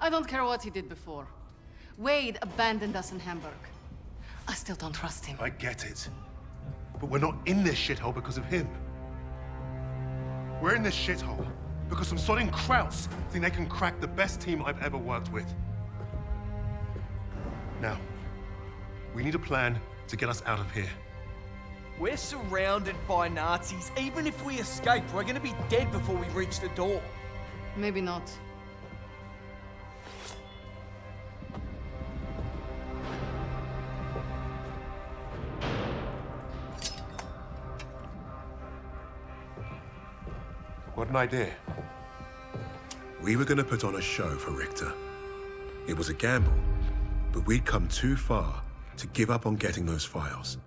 I don't care what he did before. Wade abandoned us in Hamburg. I still don't trust him. I get it. But we're not in this shithole because of him. We're in this shithole because some sodding Krauts think they can crack the best team I've ever worked with. Now, we need a plan to get us out of here. We're surrounded by Nazis. Even if we escape, we're gonna be dead before we reach the door. Maybe not. Idea. We were going to put on a show for Richter. It was a gamble, but we'd come too far to give up on getting those files.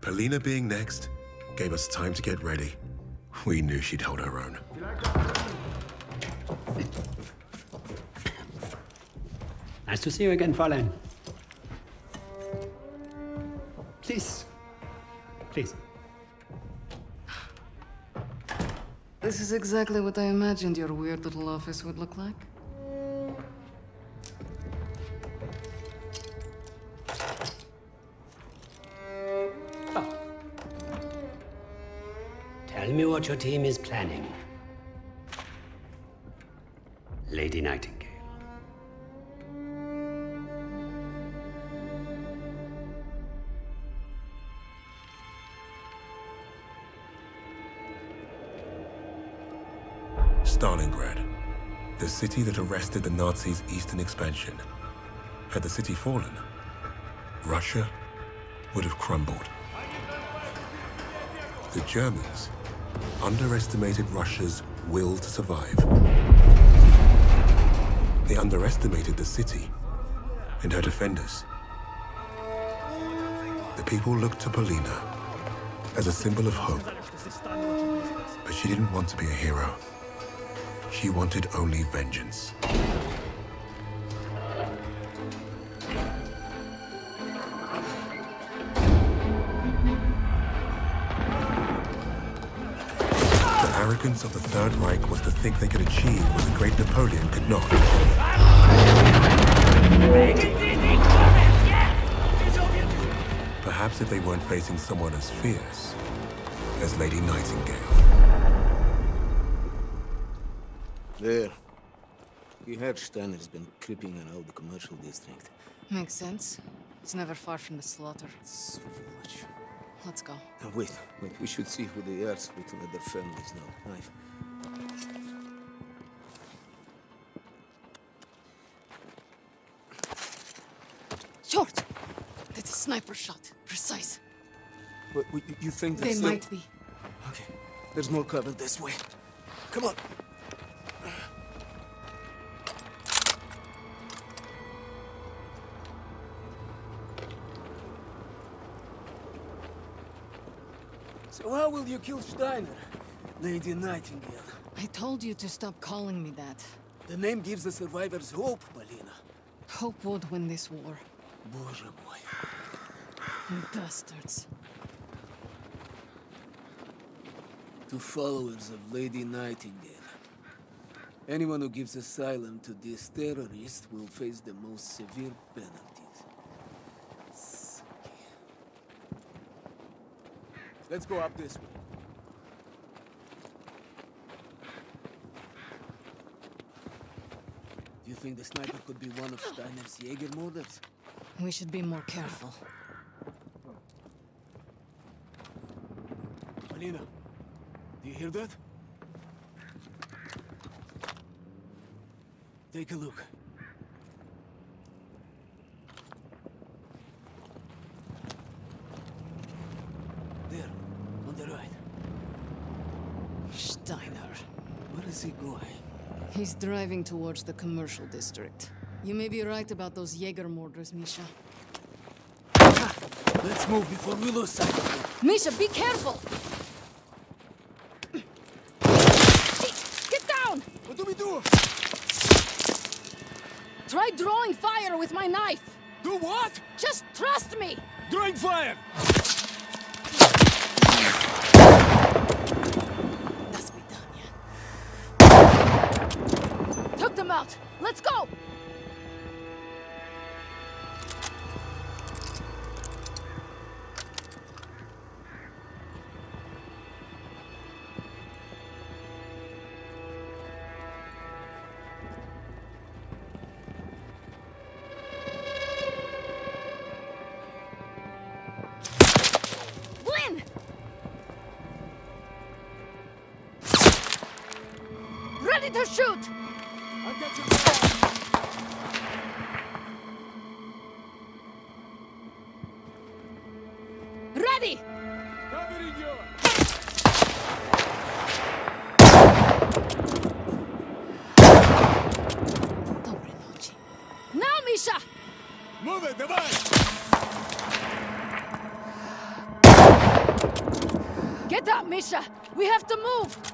Polina being next gave us time to get ready. We knew she'd hold her own. Nice to see you again, Fräulein. Please. Please. This is exactly what I imagined your weird little office would look like. Oh. Tell me what your team is planning. Lady Nightingale. City that arrested the Nazis' eastern expansion. Had the city fallen, Russia would have crumbled. The Germans underestimated Russia's will to survive. They underestimated the city and her defenders. The people looked to Polina as a symbol of hope, but she didn't want to be a hero. She wanted only vengeance. The arrogance of the Third Reich was to think they could achieve what the great Napoleon could not. Perhaps if they weren't facing someone as fierce as Lady Nightingale. There. We heard Steiner's been creeping around the commercial district. Makes sense. It's never far from the slaughter. It's foolish. Let's go. Now, wait, wait. We should see who they are so we can let their families know. Knife. Short! That's a sniper shot. Precise. Wait, wait, you think They that's the- might be. Okay. There's more cover this way. Come on. So how will you kill Steiner? Lady Nightingale. I told you to stop calling me that. The name gives the survivors hope, Malina. Hope would win this war. Боже мой. Bastards. To followers of Lady Nightingale. Anyone who gives asylum to this terrorist will face the most severe penalties. Let's go up this way. Do you think the sniper could be one of Steiner's Jaeger mortars? We should be more careful. Alina, do you hear that? Take a look. There, on the right. Steiner. Where is he going? He's driving towards the commercial district. You may be right about those Jaeger mortars, Misha. Let's move before we lose sight of him. Misha, be careful! Get down! What do we do? Try drawing fire with my knife! Do what? Just trust me! Drawing fire! Let's go! Get up, Misha! We have to move!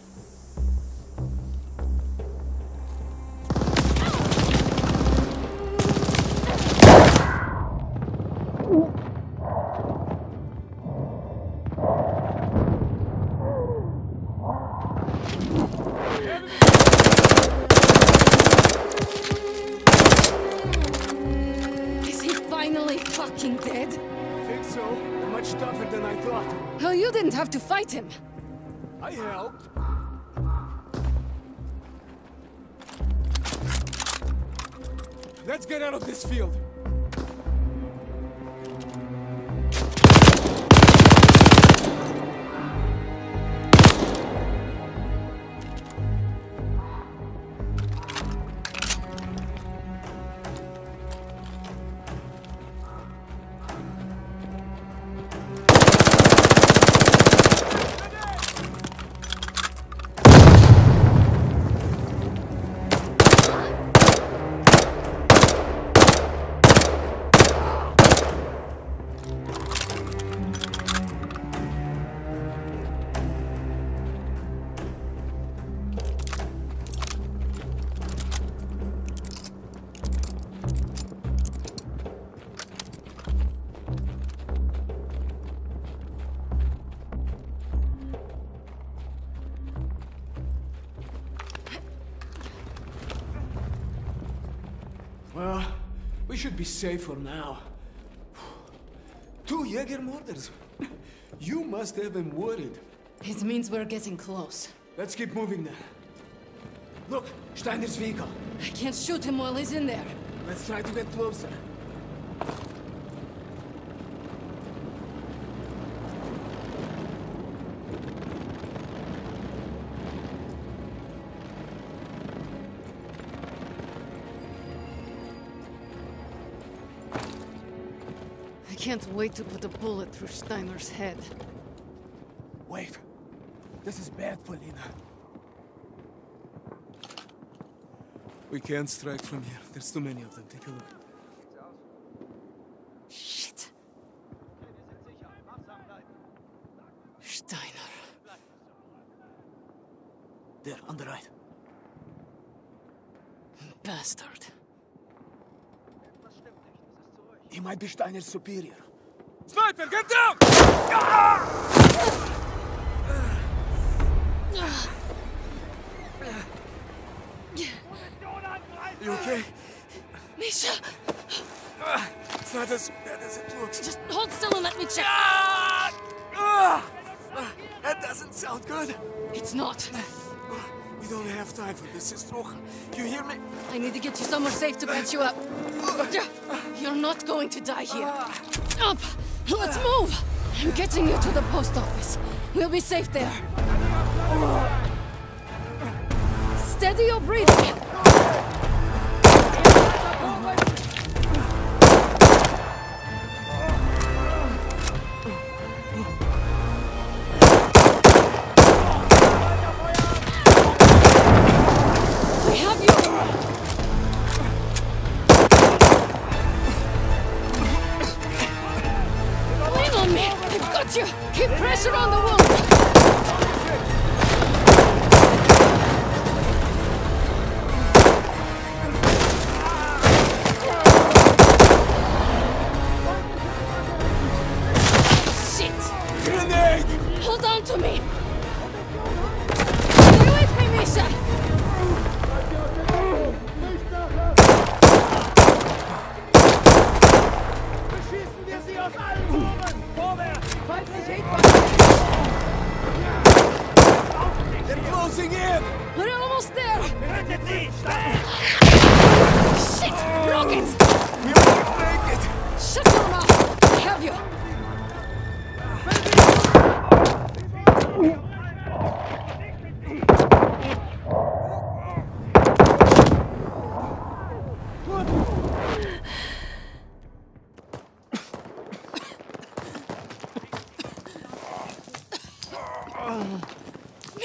Him! I helped. Let's get out of this field. Should be safe for now. Two Jäger mortars. You must have been worried. It means we're getting close. Let's keep moving then. Look, Steiner's vehicle. I can't shoot him while he's in there. Let's try to get closer. Can't wait to put a bullet through Steiner's head. Wait. This is bad, Polina. We can't strike from here. There's too many of them. Take a look. Shit. Steiner. There, on the right. Bastard. He might be Steiner's superior. Have time for this, Istroch. You hear me? I need to get you somewhere safe to patch you up. Uh, You're not going to die here. Uh. Up! Let's move! I'm getting you to the post office. We'll be safe there. Steady your breathing.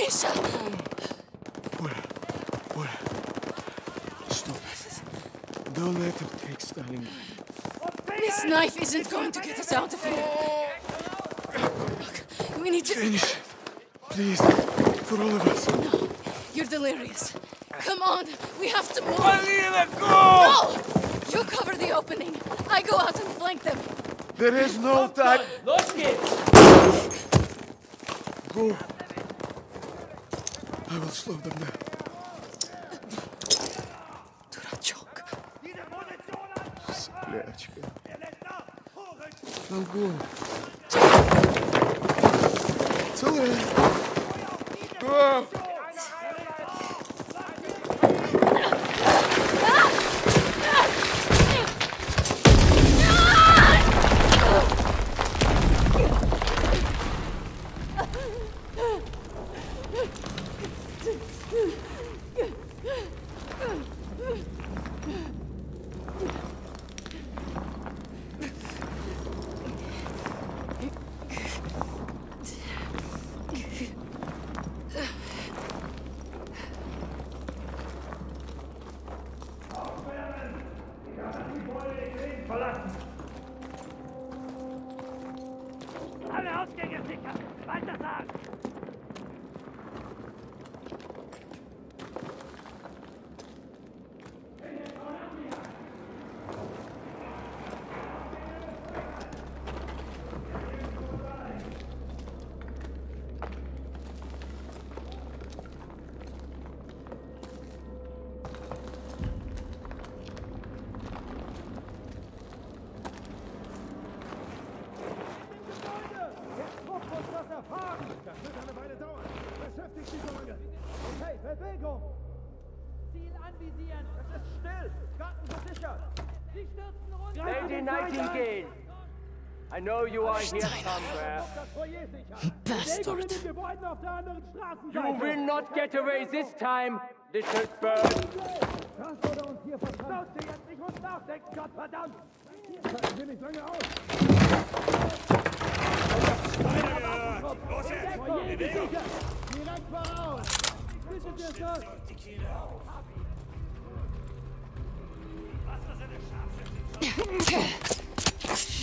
Misha! Stop. Don't let him take Stalin. This knife isn't going to get us out of here. Look, we need to. Finish it. Please. For all of us. No, you're delirious. Come on, we have to move. Alina, go! No! You cover the opening. I go out and flank them. There is no time. Правил шло давно. Дурачок. Сплячка. Алгон. Целая. Know you are here somewhere. Bastard. You will not get away this time, little bird.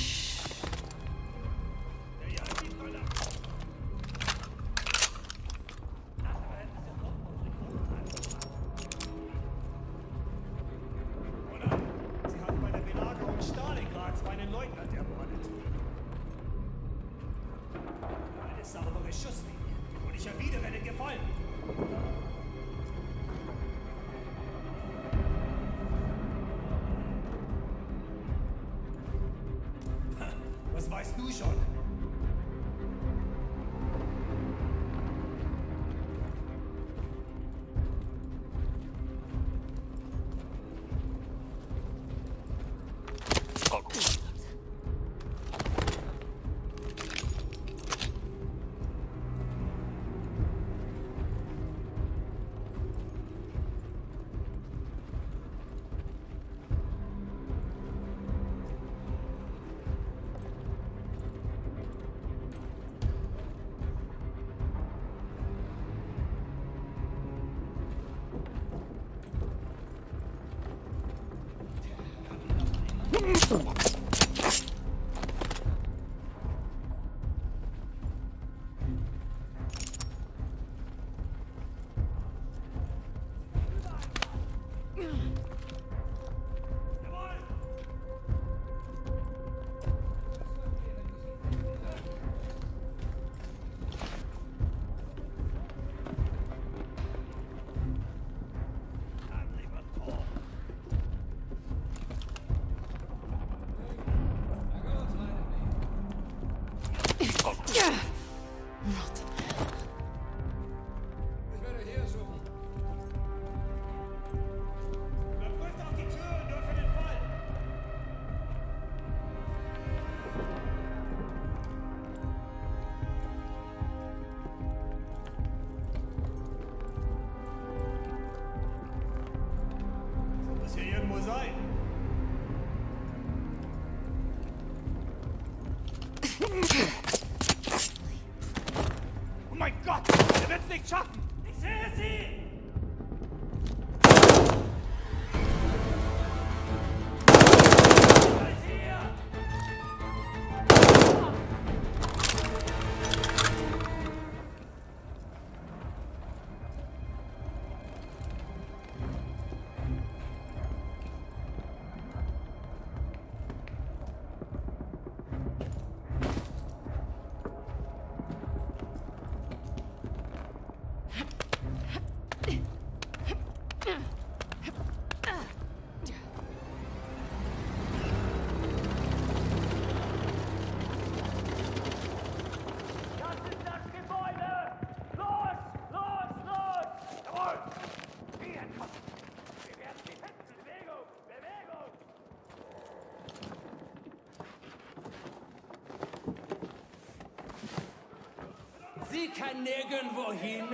kann nirgendwo hin.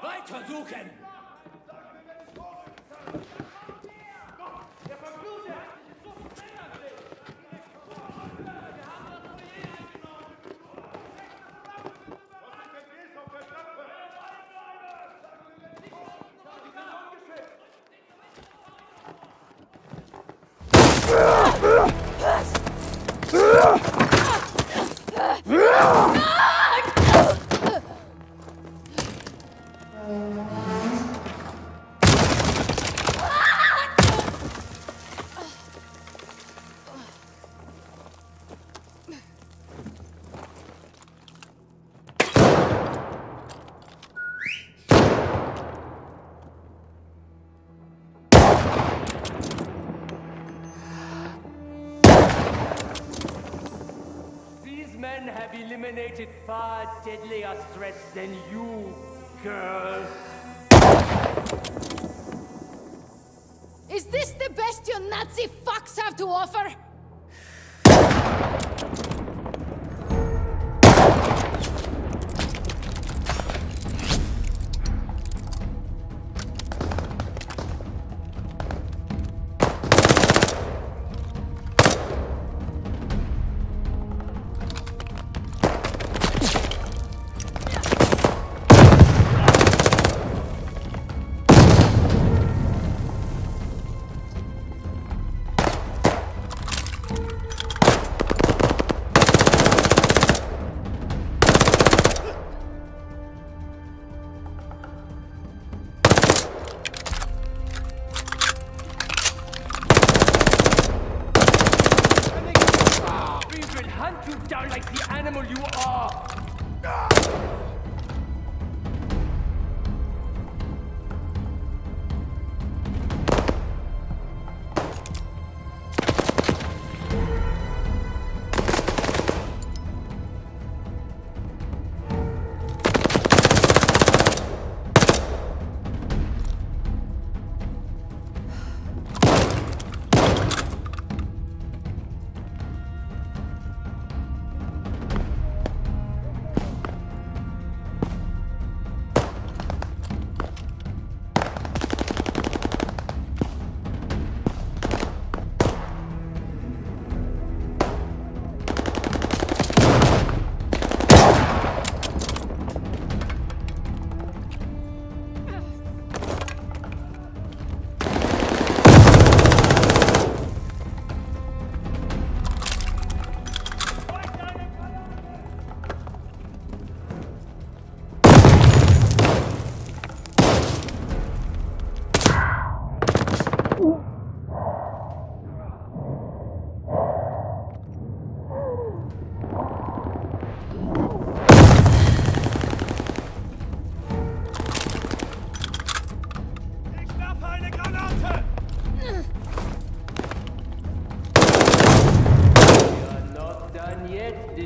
Weiter eliminated far deadlier threats than you, girl. Is this the best your Nazi fucks have to offer?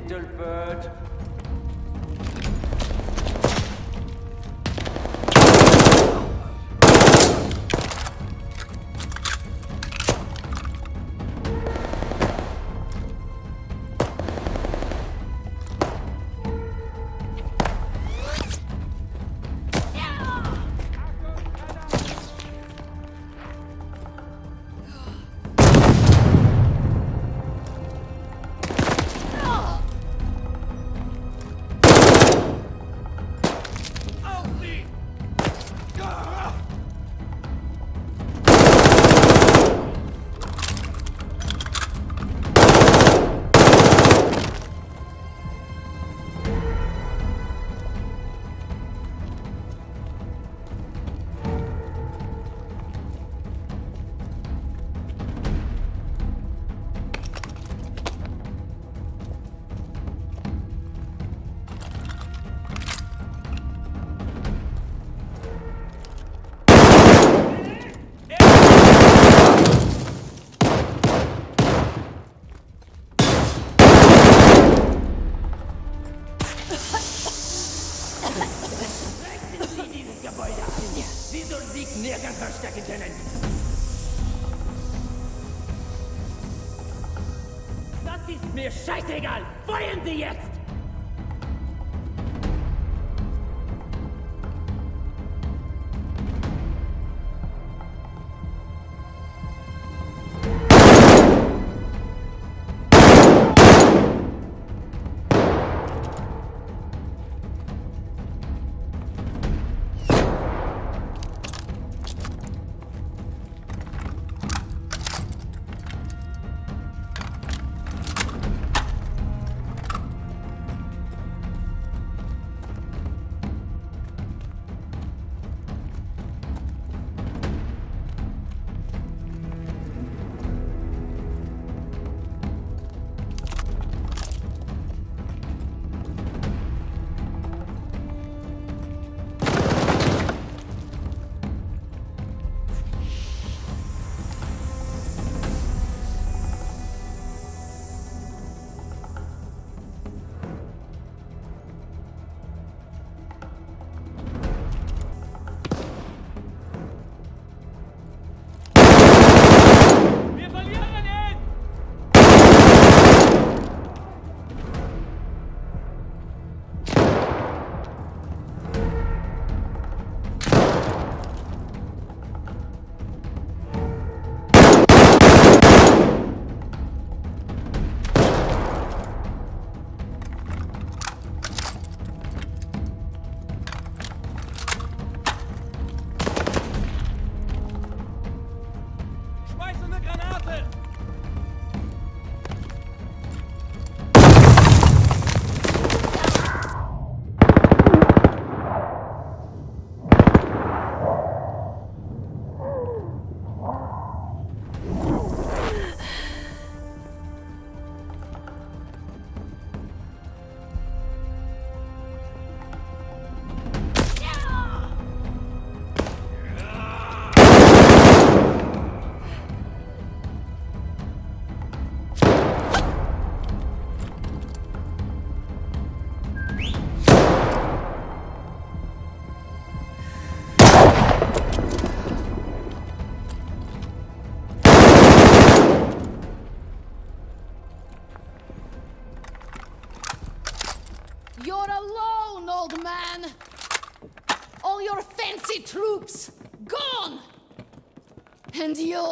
Little bird.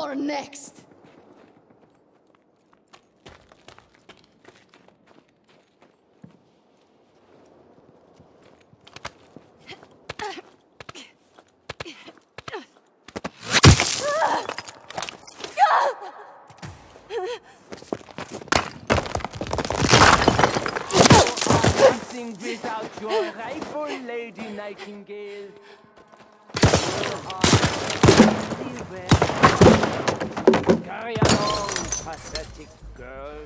You're next! Without your rifle, Lady Nightingale. Carry pathetic girl.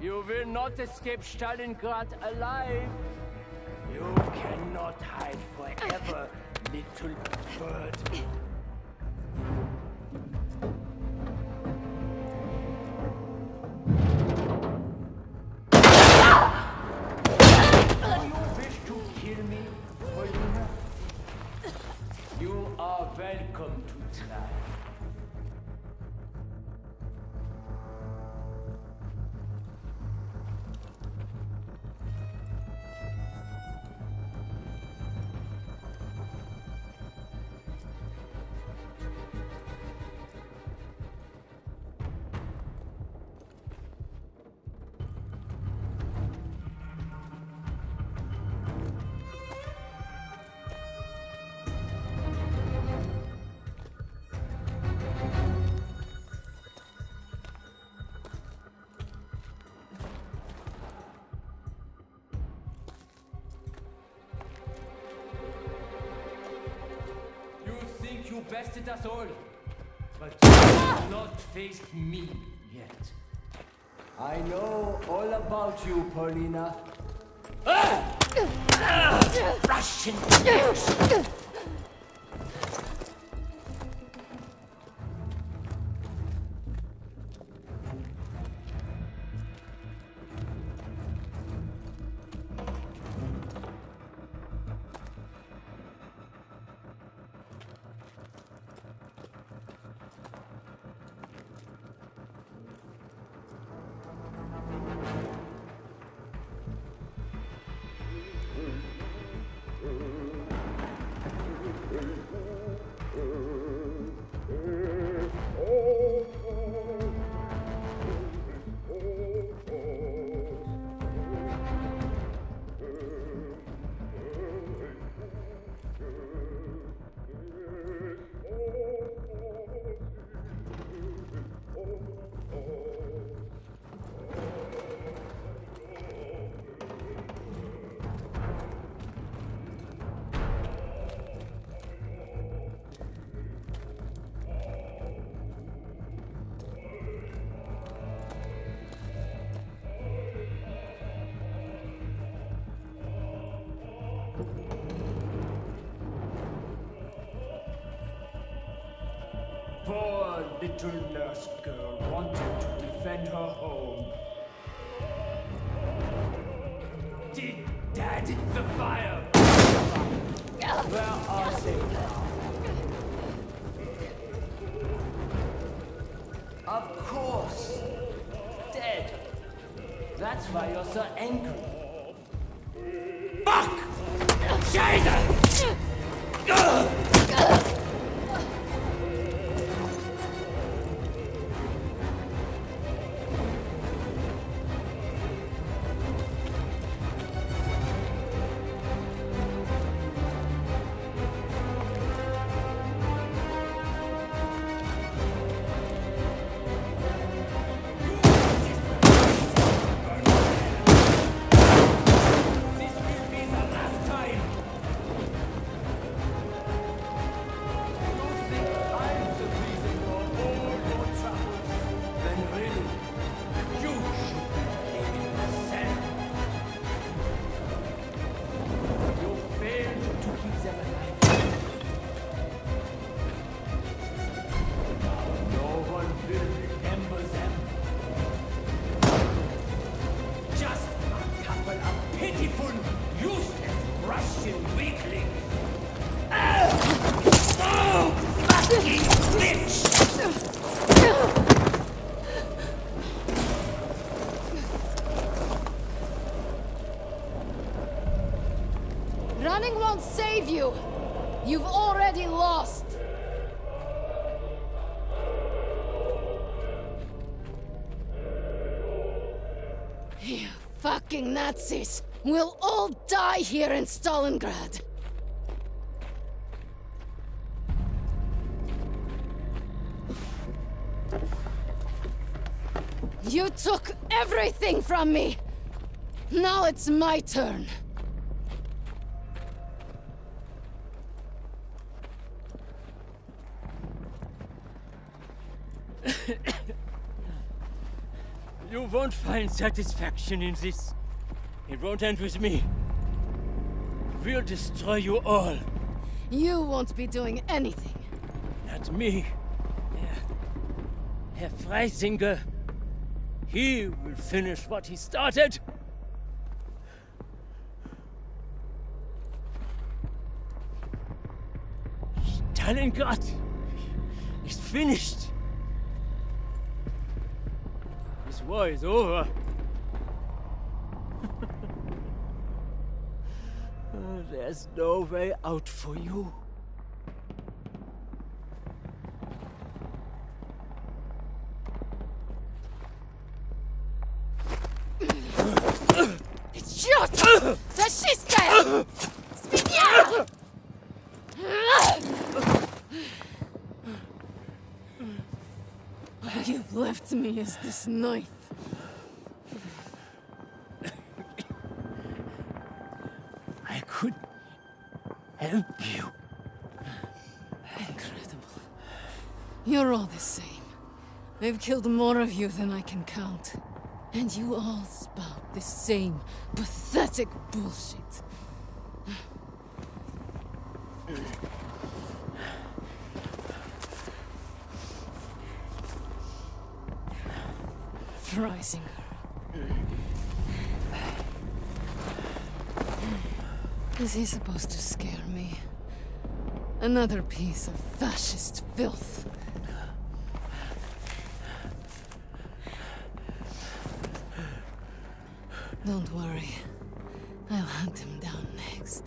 You will not escape Stalingrad alive. You cannot hide forever, little bird. Do you wish to kill me, Polina? You are welcome to try. Bested us all, but you have not faced me yet. I know all about you, Polina. Ah! Ah! Russian little nurse girl wanted to defend her Nazis! We'll all die here in Stalingrad! You took everything from me! Now it's my turn. You won't find satisfaction in this. It won't end with me. We'll destroy you all. You won't be doing anything. Not me. Herr Freisinger. He will finish what he started. Stalingrad is finished. This war is over. There's no way out for you. Черт! Фашистская! Свинья! All you've left me is this knife. The same. I've killed more of you than I can count. And you all spout the same pathetic bullshit. Freisinger. Is he supposed to scare me? Another piece of fascist filth. Don't worry. I'll hunt him down next.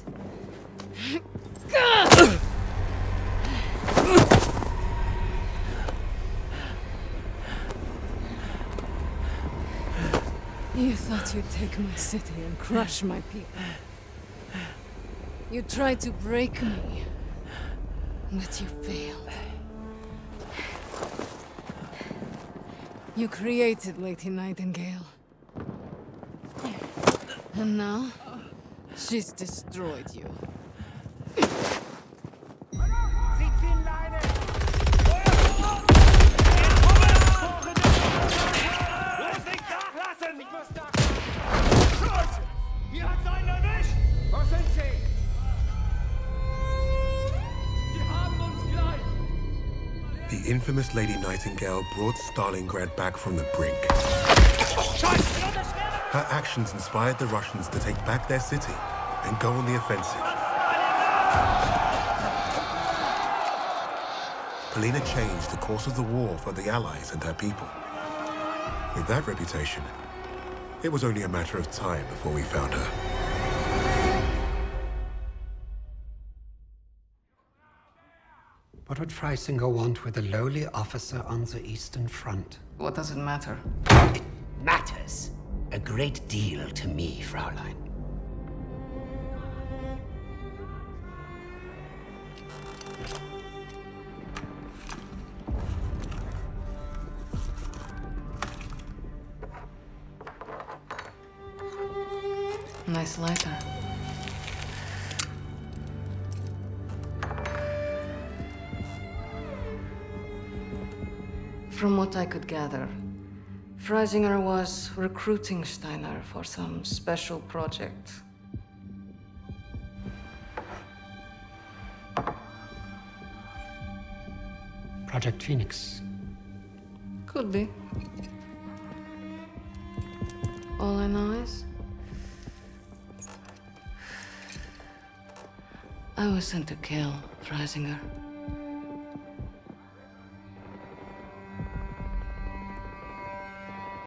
You thought you'd take my city and crush my people. You tried to break me, but you failed. You created Lady Nightingale. And now, she's destroyed you. The infamous Lady Nightingale brought Stalingrad back from the brink. Her actions inspired the Russians to take back their city and go on the offensive. Polina changed the course of the war for the Allies and her people. With that reputation, it was only a matter of time before we found her. What would Freisinger want with a lowly officer on the Eastern Front? What does it matter? It matters a great deal to me, Fraulein. Nice lighter. From what I could gather, Freisinger was recruiting Steiner for some special project. Project Phoenix. Could be. All I know is. I was sent to kill Freisinger.